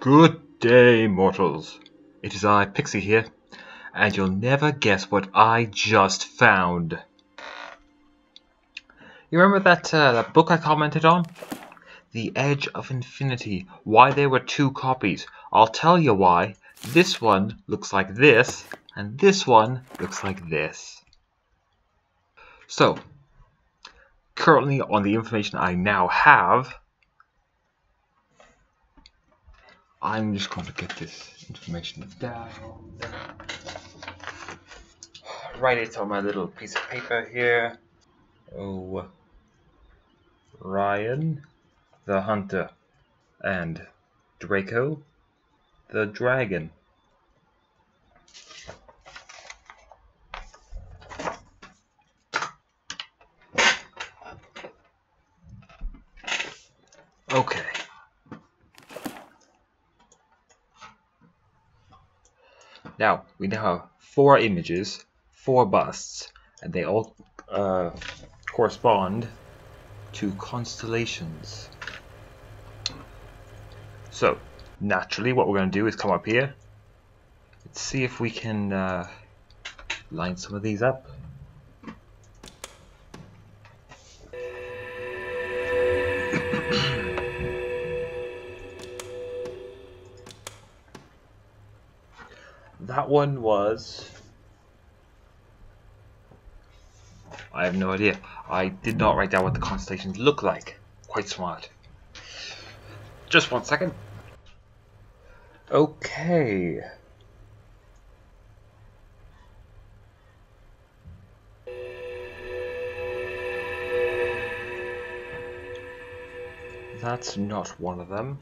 Good day, mortals. It is I, Pixie here, and you'll never guess what I just found. You remember that uh, that book I commented on? The Edge of Infinity. Why there were two copies. I'll tell you why. This one looks like this, and this one looks like this. So, currently on the information I now have, I'm just going to get this information down. Write it on my little piece of paper here. Oh, Ryan the Hunter and Draco the Dragon. Okay. Now, we now have four images, four busts, and they all uh, correspond to constellations. So, naturally, what we're going to do is come up here. Let's see if we can uh, line some of these up. That one was... I have no idea. I did not write down what the constellations look like. Quite smart. Just one second. Okay. That's not one of them.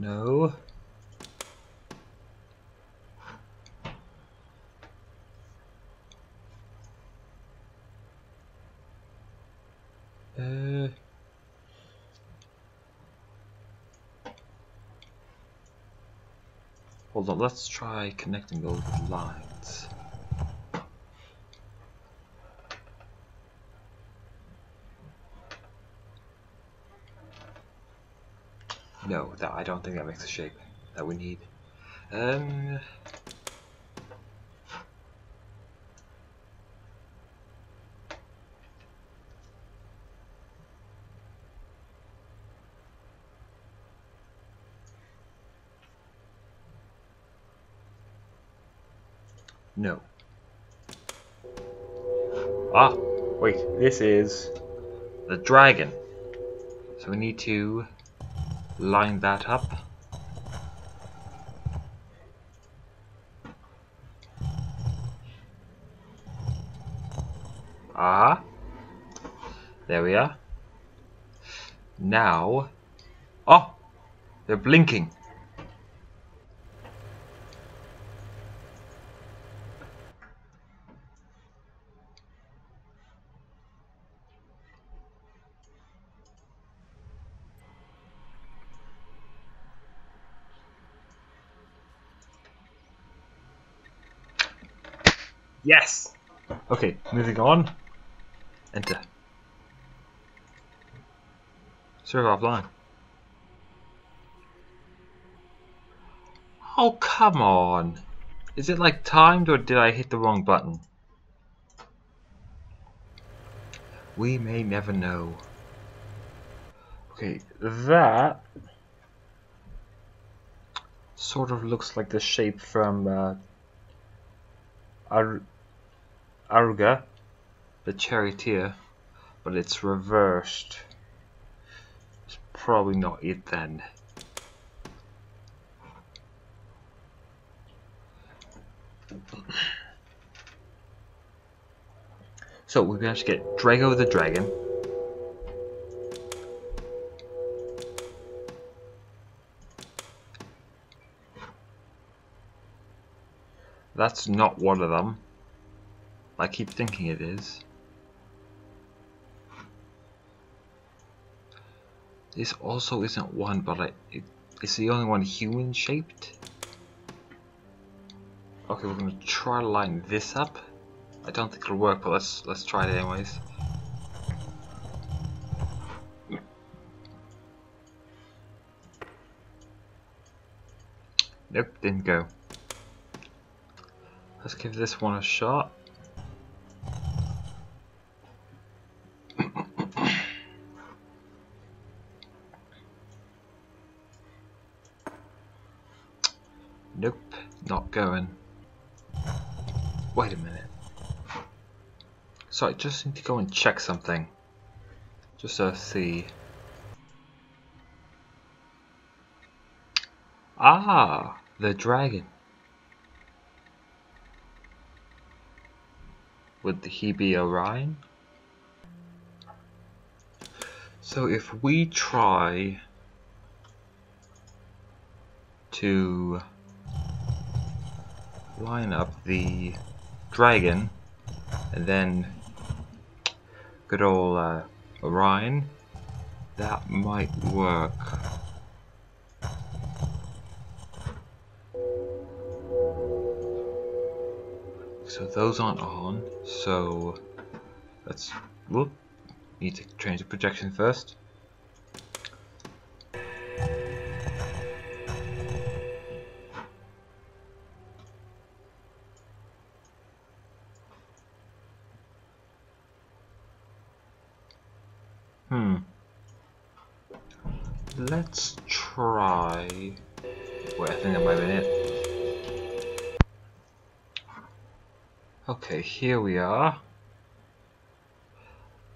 No. Uh. Hold on, let's try connecting those lines. No, that I don't think that makes the shape that we need. Um, no. Ah, wait, this is the dragon. So we need to line that up. Ah, there we are. Now, oh, they're blinking. Yes! Okay, moving on. Enter. Serve offline. Oh, come on. Is it like timed or did I hit the wrong button? We may never know. Okay, that sort of looks like the shape from uh, Auriga, the charioteer, but it's reversed. It's probably not it then. So we managed to get Draco the Dragon. That's not one of them. I keep thinking it is. This also isn't one, but I, it, is the only one human shaped. Okay, we're gonna try to line this up. I don't think it'll work, but let's let's try it anyways. Nope, didn't go. Let's give this one a shot. So I just need to go and check something. Just to see. Ah, the dragon. Would he be Orion? So if we try to line up the dragon and then good old uh, Orion, that might work. So those aren't on, so let's, whoop, need to change the projection first. Wait, I think that might been it. Okay, here we are.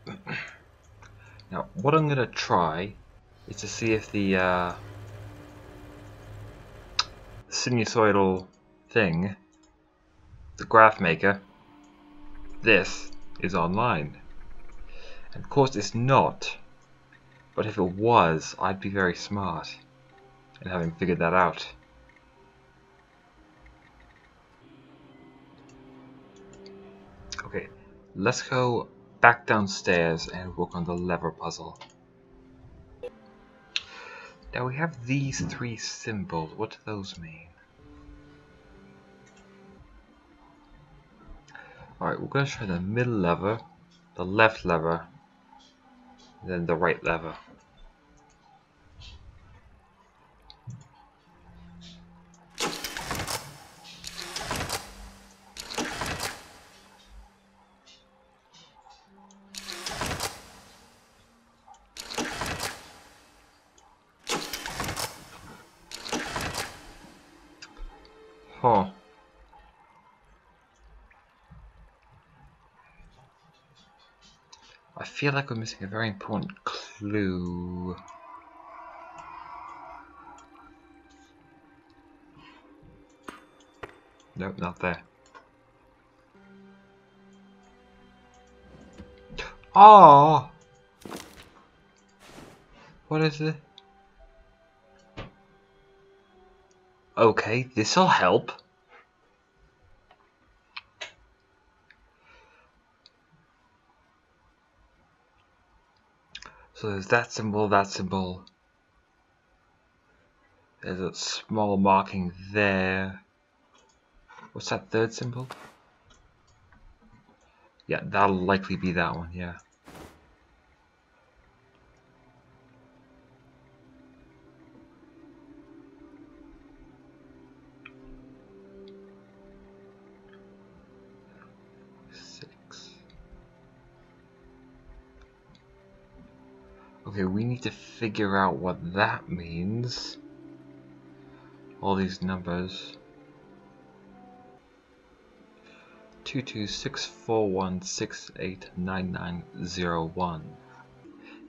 now, what I'm going to try is to see if the uh, sinusoidal thing, the graph maker, this, is online. And of course it's not. But if it was, I'd be very smart in having figured that out. Okay, let's go back downstairs and work on the lever puzzle. Now we have these three symbols. What do those mean? Alright, we're going to try the middle lever, the left lever, then the right lever. Huh. I feel like we're missing a very important clue. Nope, not there. Oh! What is it? Okay, this'll help. So there's that symbol, that symbol. There's a small marking there. What's that third symbol? Yeah, that'll likely be that one, yeah. To figure out what that means. All these numbers. Two two six four one six eight nine nine zero one.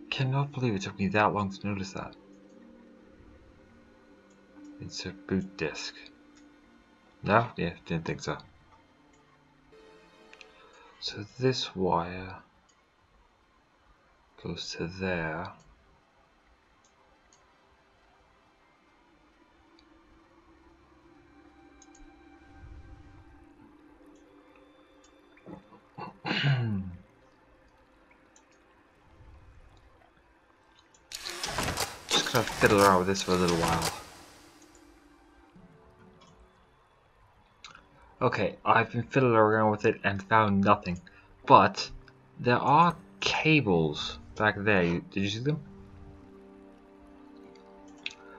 Cannot believe it took me that long to notice that. Insert boot disk. No? Yeah, didn't think so. So this wire goes to there. Just gonna fiddle around with this for a little while. Okay, I've been fiddling around with it and found nothing. But, there are cables back there. Did you see them?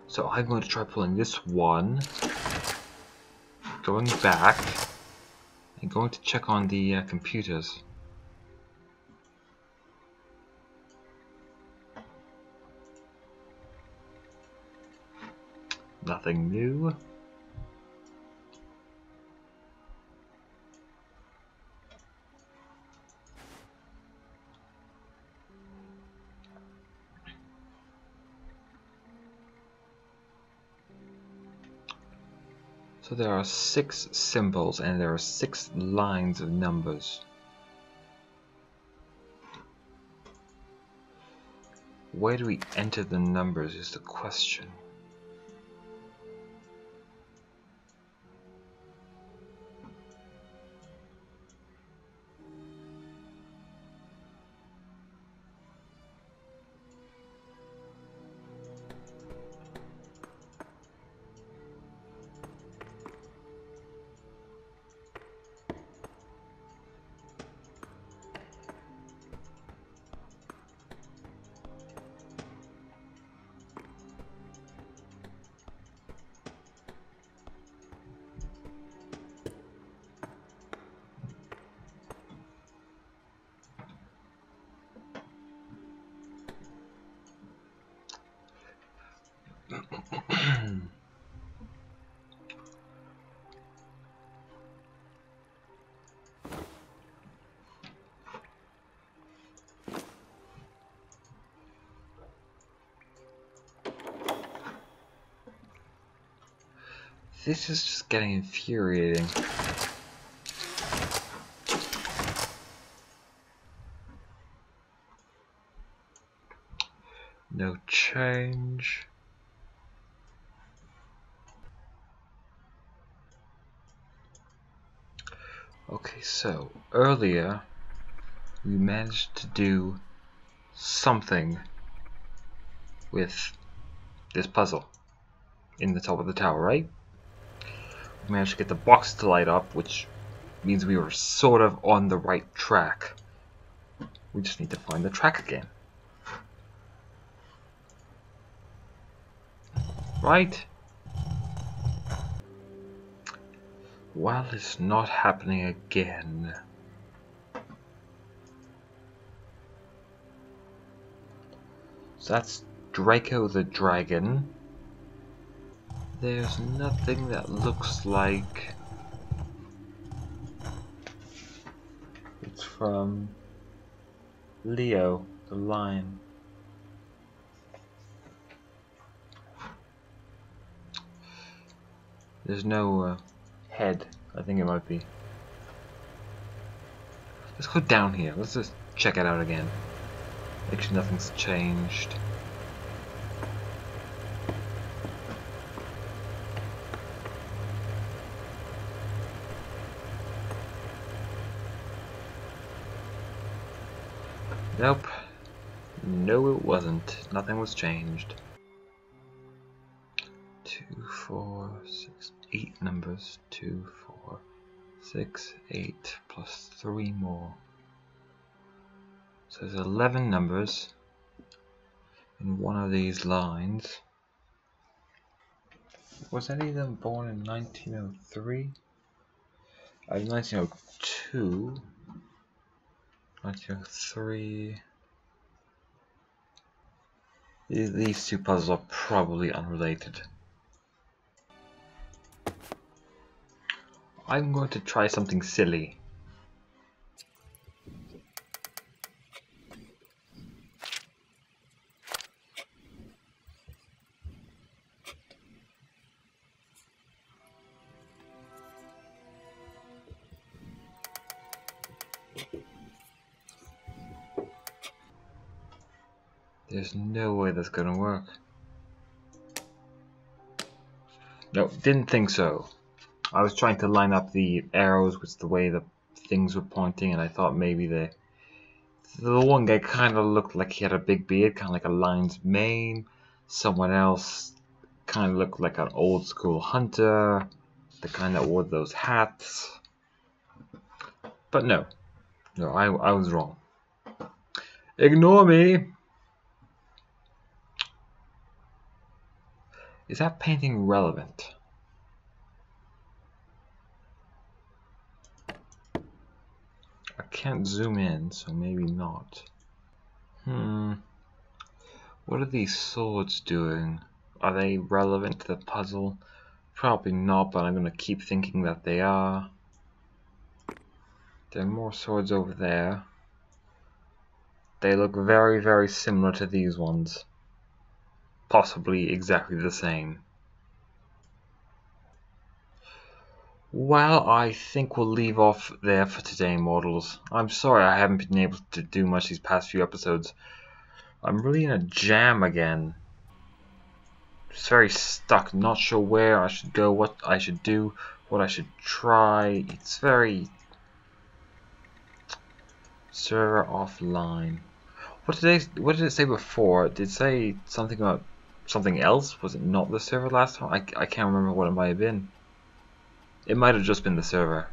So I'm going to try pulling this one. Going back. And going to check on the uh, computers. Nothing new. So there are six symbols and there are six lines of numbers. Where do we enter the numbers is the question. This is just getting infuriating. No change. Okay, so earlier we managed to do something with this puzzle in the top of the tower, right? Managed to get the box to light up, which means we were sort of on the right track. We just need to find the track again. Right? Well, it's not happening again. So that's Draco the Dragon. There's nothing that looks like it's from Leo the lion. There's no uh, head. I think it might be. Let's go down here. Let's just check it out again. Make sure nothing's changed. Nope. No, it wasn't. Nothing was changed. Two, four, six, eight numbers. Two, four, six, eight, plus three more. So there's 11 numbers in one of these lines. Was any of them born in 1903? Uh, 1902. 1903. These two puzzles are probably unrelated. I'm going to try something silly. There's no way that's gonna work. No, didn't think so. I was trying to line up the arrows with the way the things were pointing, and I thought maybe the the one guy kind of looked like he had a big beard, kind of like a lion's mane. Someone else kind of looked like an old school hunter. the kind that wore those hats. But no, no, I, I was wrong. Ignore me! Is that painting relevant? I can't zoom in, so maybe not. Hmm. What are these swords doing? Are they relevant to the puzzle? Probably not, but I'm going to keep thinking that they are. There are more swords over there. They look very, very similar to these ones. Possibly exactly the same. Well, I think we'll leave off there for today, models. I'm sorry I haven't been able to do much these past few episodes. I'm really in a jam again. Just very stuck, not sure where I should go, what I should do, what I should try. It's very... Server offline. What did, they, what did it say before? Did it say something about something else? Was it not the server last time? I, I can't remember what it might have been. It might have just been the server.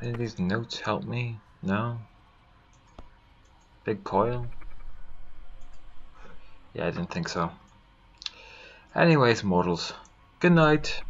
Any of these notes help me? No? Big coil? Yeah, I didn't think so. Anyways, mortals, good night.